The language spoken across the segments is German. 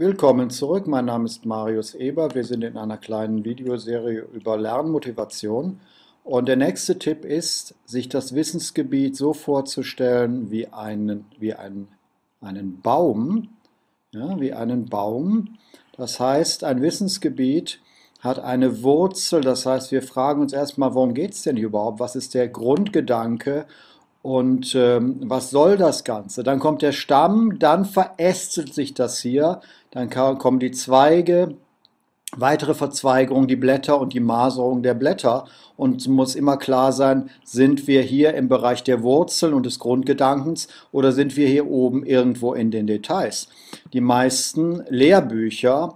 Willkommen zurück, mein Name ist Marius Eber. Wir sind in einer kleinen Videoserie über Lernmotivation. Und der nächste Tipp ist, sich das Wissensgebiet so vorzustellen wie einen, wie einen, einen Baum. Ja, wie einen Baum. Das heißt, ein Wissensgebiet hat eine Wurzel, das heißt, wir fragen uns erstmal, worum geht es denn hier überhaupt? Was ist der Grundgedanke? Und ähm, was soll das Ganze? Dann kommt der Stamm, dann verästelt sich das hier, dann kommen die Zweige, weitere Verzweigerungen, die Blätter und die Maserung der Blätter. Und es muss immer klar sein, sind wir hier im Bereich der Wurzeln und des Grundgedankens oder sind wir hier oben irgendwo in den Details? Die meisten Lehrbücher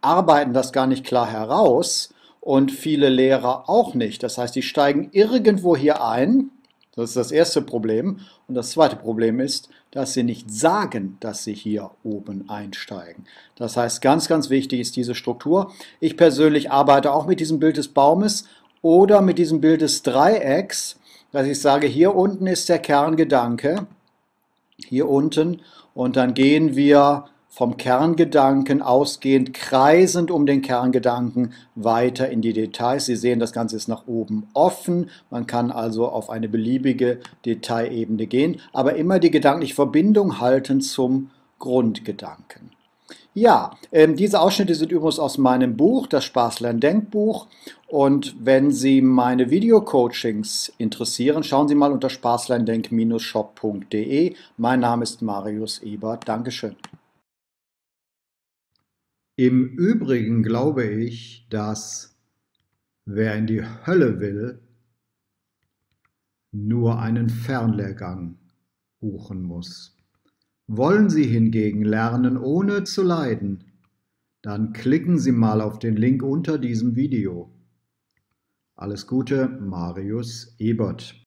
arbeiten das gar nicht klar heraus und viele Lehrer auch nicht. Das heißt, die steigen irgendwo hier ein das ist das erste Problem. Und das zweite Problem ist, dass sie nicht sagen, dass sie hier oben einsteigen. Das heißt, ganz, ganz wichtig ist diese Struktur. Ich persönlich arbeite auch mit diesem Bild des Baumes oder mit diesem Bild des Dreiecks, dass ich sage, hier unten ist der Kerngedanke, hier unten, und dann gehen wir vom Kerngedanken ausgehend, kreisend um den Kerngedanken weiter in die Details. Sie sehen, das Ganze ist nach oben offen. Man kann also auf eine beliebige Detailebene gehen, aber immer die gedankliche Verbindung halten zum Grundgedanken. Ja, ähm, diese Ausschnitte sind übrigens aus meinem Buch, das Spaßlern-Denkbuch. Und wenn Sie meine Video-Coachings interessieren, schauen Sie mal unter spaßlerndenk-shop.de. Mein Name ist Marius Ebert. Dankeschön. Im Übrigen glaube ich, dass wer in die Hölle will, nur einen Fernlehrgang buchen muss. Wollen Sie hingegen lernen, ohne zu leiden, dann klicken Sie mal auf den Link unter diesem Video. Alles Gute, Marius Ebert.